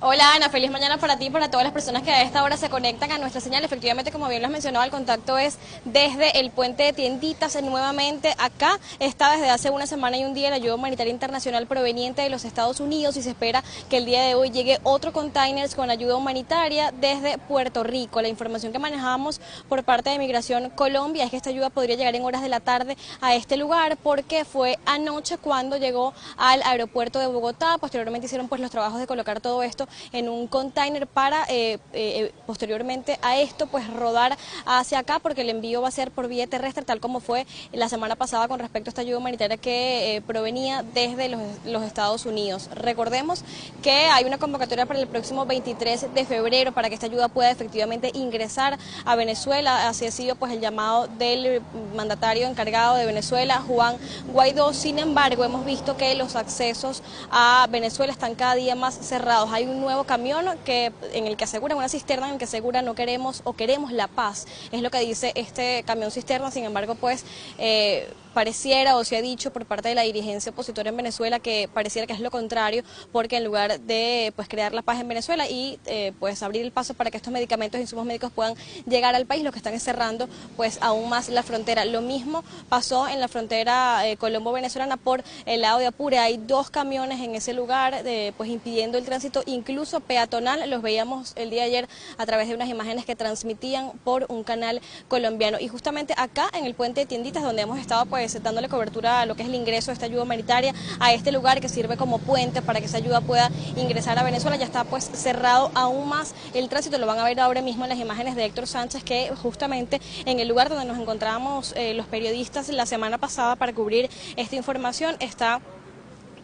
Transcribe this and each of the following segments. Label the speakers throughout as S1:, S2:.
S1: Hola Ana, feliz mañana para ti y para todas las personas que a esta hora se conectan a nuestra señal. Efectivamente, como bien lo has mencionado, el contacto es desde el puente de tienditas. Nuevamente acá está desde hace una semana y un día la ayuda humanitaria internacional proveniente de los Estados Unidos y se espera que el día de hoy llegue otro container con ayuda humanitaria desde Puerto Rico. La información que manejamos por parte de Migración Colombia es que esta ayuda podría llegar en horas de la tarde a este lugar porque fue anoche cuando llegó al aeropuerto de Bogotá. Posteriormente hicieron pues los trabajos de colocar todo esto en un container para eh, eh, posteriormente a esto pues rodar hacia acá porque el envío va a ser por vía terrestre tal como fue la semana pasada con respecto a esta ayuda humanitaria que eh, provenía desde los, los, Estados Unidos. Recordemos que hay una convocatoria para el próximo 23 de febrero para que esta ayuda pueda efectivamente ingresar a Venezuela. Así ha sido pues el llamado del mandatario encargado de Venezuela, Juan Guaidó. Sin embargo, hemos visto que los accesos a Venezuela están cada día más cerrados. Hay un nuevo camión que, en el que aseguran, una cisterna en el que asegura no queremos o queremos la paz. Es lo que dice este camión cisterna, sin embargo, pues eh, pareciera o se ha dicho por parte de la dirigencia opositora en Venezuela que pareciera que es lo contrario, porque en lugar de pues crear la paz en Venezuela y eh, pues abrir el paso para que estos medicamentos e insumos médicos puedan llegar al país, lo que están es cerrando pues aún más la frontera. Lo mismo pasó en la frontera eh, colombo-venezolana por el lado de Apure. Hay dos camiones en ese lugar pues impidiendo el tránsito, incluso peatonal. Los veíamos el día de ayer a través de unas imágenes que transmitían por un canal colombiano. Y justamente acá en el puente de tienditas donde hemos estado pues pues, dándole cobertura a lo que es el ingreso de esta ayuda humanitaria a este lugar que sirve como puente para que esa ayuda pueda ingresar a Venezuela. Ya está pues cerrado aún más el tránsito, lo van a ver ahora mismo en las imágenes de Héctor Sánchez, que justamente en el lugar donde nos encontrábamos eh, los periodistas la semana pasada para cubrir esta información está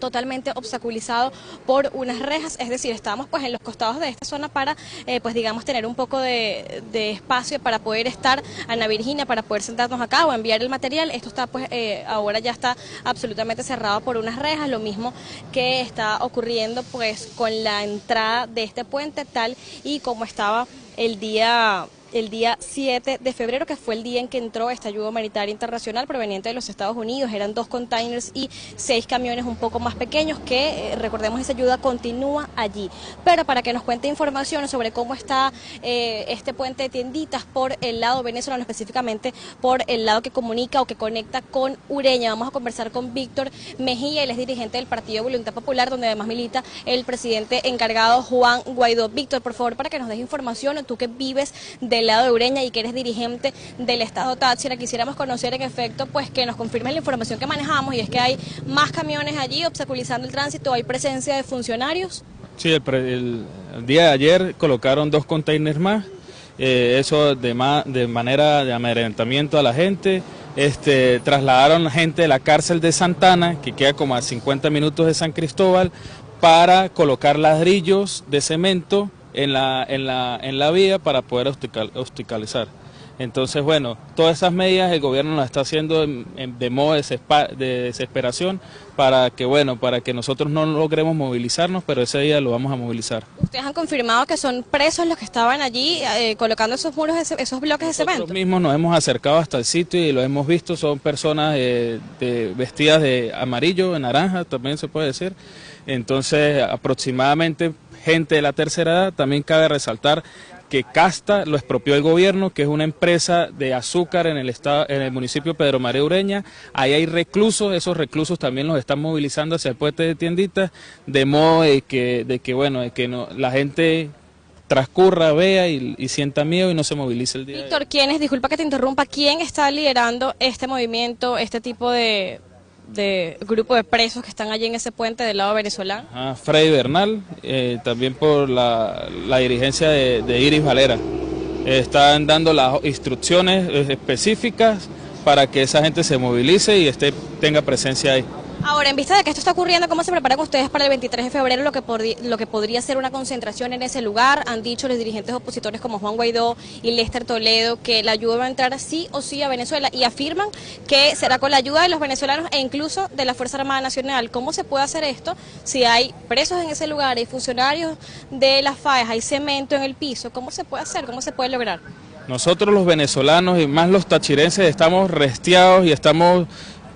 S1: totalmente obstaculizado por unas rejas, es decir, estamos pues en los costados de esta zona para eh, pues digamos tener un poco de, espacio para poder estar Ana Virginia, para poder sentarnos acá o enviar el material, esto está pues eh, ahora ya está absolutamente cerrado por unas rejas, lo mismo que está ocurriendo pues con la entrada de este puente tal y como estaba el día el día 7 de febrero, que fue el día en que entró esta ayuda humanitaria internacional proveniente de los Estados Unidos. Eran dos containers y seis camiones un poco más pequeños que, eh, recordemos, esa ayuda continúa allí. Pero para que nos cuente información sobre cómo está eh, este puente de tienditas por el lado venezolano, específicamente por el lado que comunica o que conecta con Ureña, vamos a conversar con Víctor Mejía, él es dirigente del Partido Voluntad Popular, donde además milita el presidente encargado Juan Guaidó. Víctor, por favor, para que nos des información, tú que vives de del lado de Ureña y que eres dirigente del Estado Táchira, quisiéramos conocer en efecto pues que nos confirmes la información que manejamos y es que hay más camiones allí obstaculizando el tránsito, hay presencia de funcionarios.
S2: Sí, el, día de ayer colocaron dos containers más, eh, eso de, manera de amedrentamiento a la gente. Este, trasladaron gente de la cárcel de Santana, que queda como a 50 minutos de San Cristóbal, para colocar ladrillos de cemento en la, en la, en la vía para poder hospitalizar. Entonces, bueno, todas esas medidas el gobierno las está haciendo de modo de desesperación para que, bueno, para que nosotros no logremos movilizarnos, pero ese día lo vamos a movilizar.
S1: Ustedes han confirmado que son presos los que estaban allí eh, colocando esos muros, esos bloques de cemento.
S2: Nosotros mismos nos hemos acercado hasta el sitio y lo hemos visto, son personas eh, de, vestidas de amarillo, de naranja, también se puede decir. Entonces, aproximadamente gente de la tercera edad. También cabe resaltar que Casta lo expropió el gobierno, que es una empresa de azúcar en el estado, en el municipio Pedro María Ureña. Ahí hay reclusos, esos reclusos también los están movilizando hacia el puente de tienditas, de modo de que, de que bueno, de que no, la gente transcurra, vea y, sienta miedo y no se movilice el día.
S1: Víctor, ¿quién es, disculpa que te interrumpa, quién está liderando este movimiento, este tipo de, de grupo de presos que están allí en ese puente del lado venezolano?
S2: Ah, Freddy Bernal, eh, también por la, dirigencia de, Iris Valera. están dando las instrucciones específicas para que esa gente se movilice y esté, tenga presencia ahí.
S1: Ahora, en vista de que esto está ocurriendo, ¿cómo se preparan ustedes para el 23 de febrero lo que, lo que podría ser una concentración en ese lugar? Han dicho los dirigentes opositores como Juan Guaidó y Lester Toledo que la ayuda va a entrar sí o sí a Venezuela y afirman que será con la ayuda de los venezolanos e incluso de la Fuerza Armada Nacional. ¿Cómo se puede hacer esto si hay presos en ese lugar, hay funcionarios de las FAES, hay cemento en el piso? ¿Cómo se puede hacer? ¿Cómo se puede lograr?
S2: Nosotros los venezolanos y más los tachirenses estamos restiados y estamos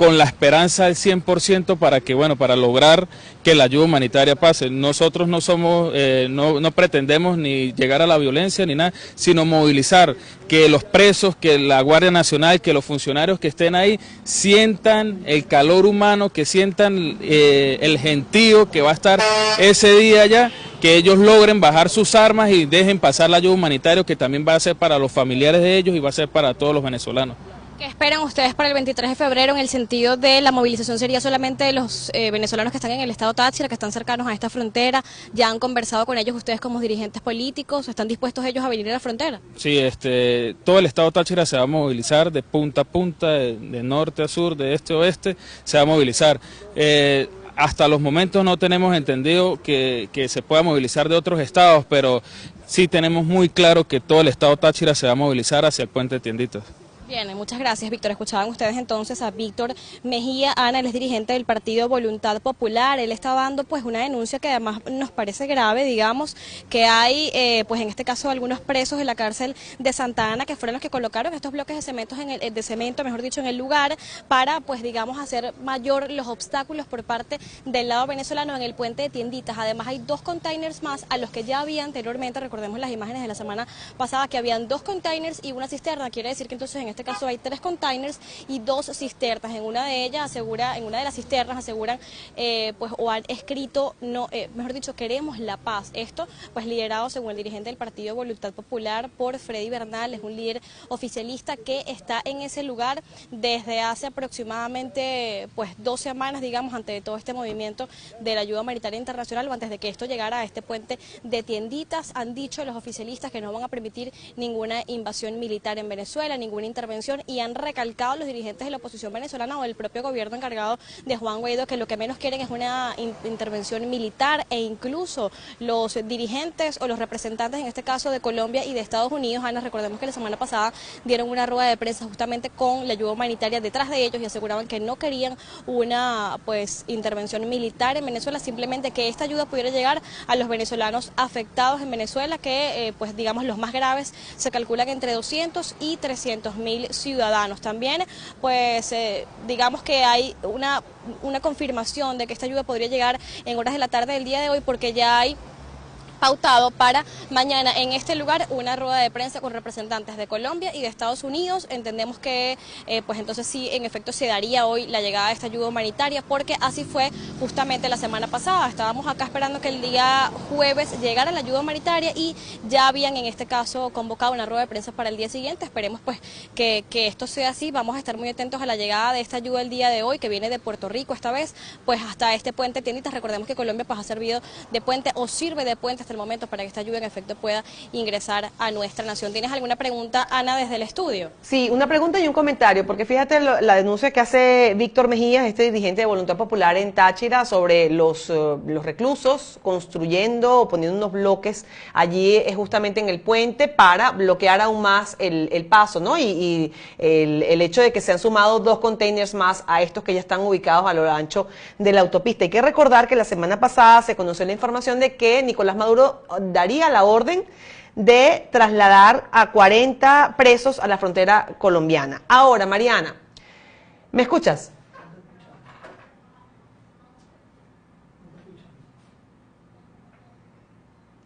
S2: con la esperanza del 100% para que, bueno, para lograr que la ayuda humanitaria pase. Nosotros no somos, eh, no, no pretendemos ni llegar a la violencia ni nada, sino movilizar que los presos, que la Guardia Nacional, que los funcionarios que estén ahí sientan el calor humano, que sientan eh, el gentío que va a estar ese día allá, que ellos logren bajar sus armas y dejen pasar la ayuda humanitaria que también va a ser para los familiares de ellos y va a ser para todos los venezolanos.
S1: ¿Qué esperan ustedes para el 23 de febrero en el sentido de la movilización? ¿Sería solamente los eh, venezolanos que están en el estado Táchira, que están cercanos a esta frontera? ¿Ya han conversado con ellos ustedes como dirigentes políticos? ¿Están dispuestos ellos a venir a la frontera?
S2: Sí, este, todo el estado Táchira se va a movilizar de punta a punta, de, norte a sur, de este a oeste, se va a movilizar. Eh, hasta los momentos no tenemos entendido que, que, se pueda movilizar de otros estados, pero sí tenemos muy claro que todo el estado Táchira se va a movilizar hacia el puente de Tienditas.
S1: Bien, muchas gracias, Víctor. Escuchaban ustedes entonces a Víctor Mejía Ana, él es dirigente del partido Voluntad Popular. Él está dando pues una denuncia que además nos parece grave, digamos, que hay, eh, pues en este caso, algunos presos de la cárcel de Santa Ana que fueron los que colocaron estos bloques de cemento, en el, de cemento, mejor dicho, en el lugar para, pues digamos, hacer mayor los obstáculos por parte del lado venezolano en el puente de Tienditas. Además hay dos containers más a los que ya había anteriormente, recordemos las imágenes de la semana pasada, que habían dos containers y una cisterna. Quiere decir que entonces en este este caso hay tres containers y dos cisternas. En una de ellas asegura, en una de las cisternas aseguran, eh, pues, o han escrito, no, eh, mejor dicho, queremos la paz. Esto, pues, liderado según el dirigente del Partido Voluntad Popular por Freddy Bernal, es un líder oficialista que está en ese lugar desde hace aproximadamente, pues, dos semanas, digamos, ante todo este movimiento de la ayuda humanitaria internacional o antes de que esto llegara a este puente de tienditas. Han dicho los oficialistas que no van a permitir ninguna invasión militar en Venezuela, ninguna intervención y han recalcado los dirigentes de la oposición venezolana o el propio gobierno encargado de Juan Guaidó que lo que menos quieren es una intervención militar e incluso los dirigentes o los representantes en este caso de Colombia y de Estados Unidos, Ana, recordemos que la semana pasada dieron una rueda de prensa justamente con la ayuda humanitaria detrás de ellos y aseguraban que no querían una pues intervención militar en Venezuela, simplemente que esta ayuda pudiera llegar a los venezolanos afectados en Venezuela, que eh, pues digamos los más graves se calculan entre 200 y 300 mil ciudadanos. También, pues, eh, digamos que hay una, una confirmación de que esta ayuda podría llegar en horas de la tarde del día de hoy porque ya hay pautado para mañana en este lugar una rueda de prensa con representantes de Colombia y de Estados Unidos. Entendemos que eh, pues entonces sí, en efecto se daría hoy la llegada de esta ayuda humanitaria porque así fue justamente la semana pasada. Estábamos acá esperando que el día jueves llegara la ayuda humanitaria y ya habían en este caso convocado una rueda de prensa para el día siguiente. Esperemos pues que, que esto sea así. Vamos a estar muy atentos a la llegada de esta ayuda el día de hoy que viene de Puerto Rico esta vez pues hasta este puente tienditas. Recordemos que Colombia pues ha servido de puente o sirve de puente el momento para que esta ayuda en efecto pueda ingresar a nuestra nación. ¿Tienes alguna pregunta, Ana, desde el estudio?
S3: Sí, una pregunta y un comentario, porque fíjate la denuncia que hace Víctor Mejías, este dirigente de Voluntad Popular en Táchira, sobre los, eh, los reclusos construyendo o poniendo unos bloques allí es justamente en el puente para bloquear aún más el, paso, ¿no? Y, el, el, hecho de que se han sumado dos containers más a estos que ya están ubicados a lo ancho de la autopista. Hay que recordar que la semana pasada se conoció la información de que Nicolás Maduro daría la orden de trasladar a 40 presos a la frontera colombiana. Ahora, Mariana, ¿me escuchas?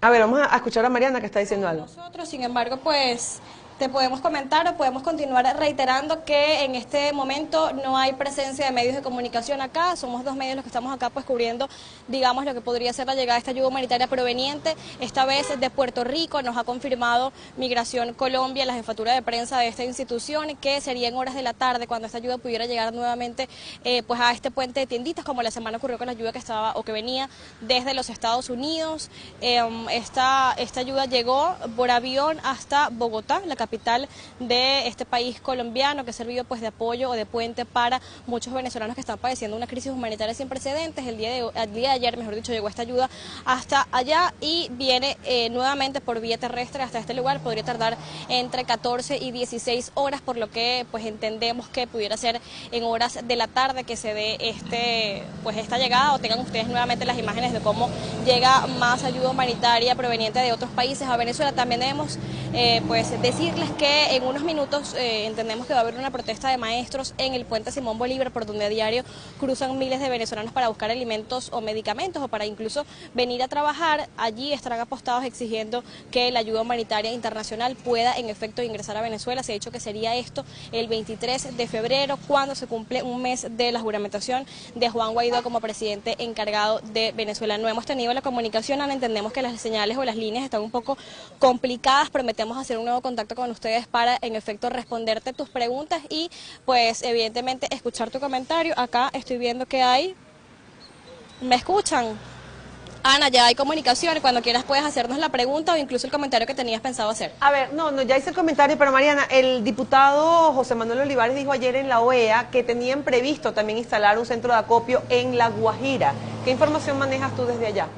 S3: A ver, vamos a escuchar a Mariana que está diciendo algo.
S1: Nosotros, sin embargo, pues te podemos comentar o podemos continuar reiterando que en este momento no hay presencia de medios de comunicación acá, somos dos medios los que estamos acá pues cubriendo, digamos, lo que podría ser la llegada de esta ayuda humanitaria proveniente, esta vez de Puerto Rico, nos ha confirmado Migración Colombia, la jefatura de prensa de esta institución, que sería en horas de la tarde cuando esta ayuda pudiera llegar nuevamente eh, pues a este puente de tienditas, como la semana ocurrió con la ayuda que estaba o que venía desde los Estados Unidos. Em, esta, esta ayuda llegó por avión hasta Bogotá, la capital capital de este país colombiano que ha servido pues de apoyo o de puente para muchos venezolanos que están padeciendo una crisis humanitaria sin precedentes. El día de, el ayer, mejor dicho, llegó esta ayuda hasta allá y viene eh, nuevamente por vía terrestre hasta este lugar. Podría tardar entre 14 y 16 horas, por lo que pues entendemos que pudiera ser en horas de la tarde que se dé este pues esta llegada o tengan ustedes nuevamente las imágenes de cómo llega más ayuda humanitaria proveniente de otros países a Venezuela. También debemos eh, pues decir decirles que en unos minutos eh, entendemos que va a haber una protesta de maestros en el puente Simón Bolívar, por donde a diario cruzan miles de venezolanos para buscar alimentos o medicamentos o para incluso venir a trabajar. Allí estarán apostados exigiendo que la ayuda humanitaria internacional pueda en efecto ingresar a Venezuela. Se ha dicho que sería esto el 23 de febrero, cuando se cumple un mes de la juramentación de Juan Guaidó como presidente encargado de Venezuela. No hemos tenido la comunicación, entendemos que las señales o las líneas están un poco complicadas. Prometemos hacer un nuevo contacto con ustedes para, en efecto, responderte tus preguntas y, pues, evidentemente, escuchar tu comentario. Acá estoy viendo que hay... ¿Me escuchan? Ana, ya hay comunicación. Cuando quieras puedes hacernos la pregunta o incluso el comentario que tenías pensado hacer.
S3: A ver, no, no, ya hice el comentario, pero Mariana, el diputado José Manuel Olivares dijo ayer en la OEA que tenían previsto también instalar un centro de acopio en La Guajira. ¿Qué información manejas tú desde allá?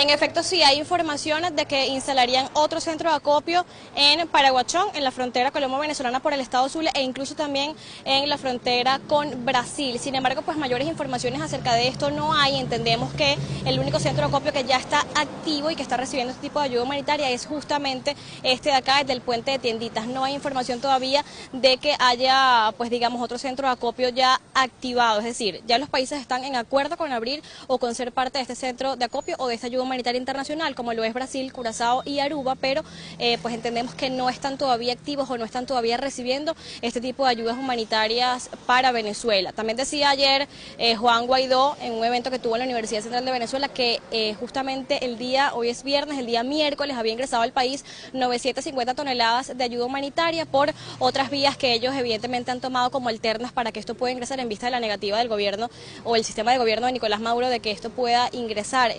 S1: En efecto, sí hay informaciones de que instalarían otro centro de acopio en Paraguachón, en la frontera colombo-venezolana por el estado Zulia e incluso también en la frontera con Brasil. Sin embargo, pues mayores informaciones acerca de esto no hay. Entendemos que el único centro de acopio que ya está activo y que está recibiendo este tipo de ayuda humanitaria es justamente este de acá, el del puente de tienditas. No hay información todavía de que haya, pues digamos, otro centro de acopio ya activado. Es decir, ya los países están en acuerdo con abrir o con ser parte de este centro de acopio o de esta ayuda humanitaria internacional, como lo es Brasil, Curazao y Aruba, pero eh, pues entendemos que no están todavía activos o no están todavía recibiendo este tipo de ayudas humanitarias para Venezuela. También decía ayer eh, Juan Guaidó en un evento que tuvo en la Universidad Central de Venezuela que eh, justamente el día, hoy es viernes, el día miércoles había ingresado al país 950 toneladas de ayuda humanitaria por otras vías que ellos evidentemente han tomado como alternas para que esto pueda ingresar en vista de la negativa del gobierno o el sistema de gobierno de Nicolás Maduro de que esto pueda ingresar.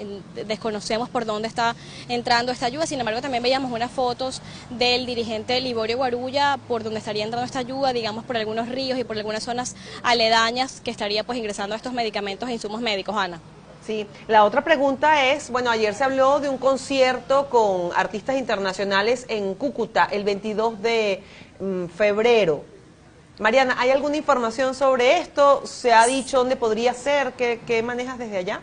S1: Desconocemos por dónde está entrando esta ayuda, sin embargo también veíamos unas fotos del dirigente Liborio Guarulla por donde estaría entrando esta ayuda, digamos por algunos ríos y por algunas zonas aledañas que estaría pues ingresando estos medicamentos e insumos médicos, Ana.
S3: Sí, la otra pregunta es, bueno, ayer se habló de un concierto con artistas internacionales en Cúcuta el 22 de mm, febrero. Mariana, ¿hay alguna información sobre esto? ¿Se ha dicho dónde podría ser? qué manejas desde allá?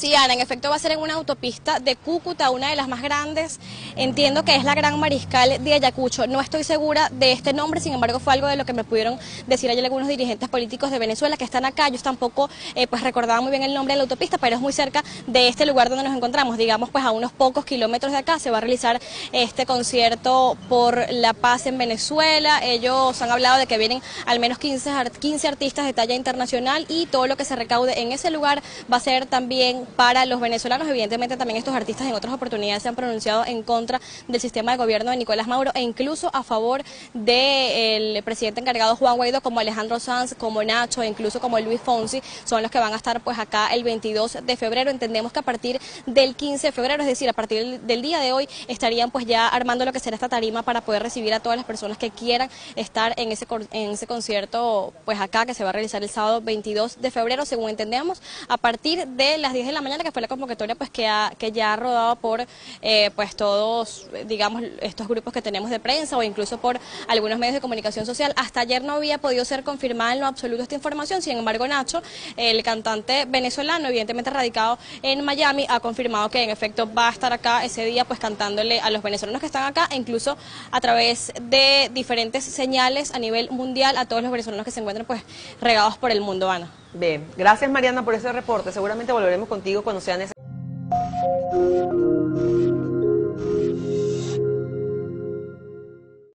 S1: Sí, Ana, en efecto va a ser en una autopista de Cúcuta, una de las más grandes. Entiendo que es la Gran Mariscal de Ayacucho. No estoy segura de este nombre, sin embargo fue algo de lo que me pudieron decir ayer algunos dirigentes políticos de Venezuela que están acá. Ellos tampoco eh, pues recordaban muy bien el nombre de la autopista, pero es muy cerca de este lugar donde nos encontramos. Digamos, pues a unos pocos kilómetros de acá se va a realizar este concierto por la paz en Venezuela. Ellos han hablado de que vienen al menos 15, 15 artistas de talla internacional y todo lo que se recaude en ese lugar va a ser también para los venezolanos. Evidentemente también estos artistas en otras oportunidades se han pronunciado en contra del sistema de gobierno de Nicolás Mauro e incluso a favor del presidente encargado Juan Guaidó como Alejandro Sanz, como Nacho incluso como Luis Fonsi son los que van a estar pues acá el 22 de febrero. Entendemos que a partir del 15 de febrero, es decir, a partir del día de hoy estarían pues ya armando lo que será esta tarima para poder recibir a todas las personas que quieran estar en ese, en ese concierto pues acá que se va a realizar el sábado 22 de febrero, según entendemos, a partir de las 10 de la mañana, que fue la convocatoria pues que, ha, que ya ha rodado por eh, pues todos, digamos, estos grupos que tenemos de prensa o incluso por algunos medios de comunicación social. Hasta ayer no había podido ser confirmada en lo absoluto esta información, sin embargo Nacho, el cantante venezolano, evidentemente radicado en Miami, ha confirmado que en efecto va a estar acá ese día pues cantándole a los venezolanos que están acá e incluso a través de diferentes señales a nivel mundial a todos los venezolanos que se encuentran pues regados por el mundo, Ana.
S3: Bien, gracias Mariana por ese reporte. Seguramente volveremos contigo cuando sea necesario.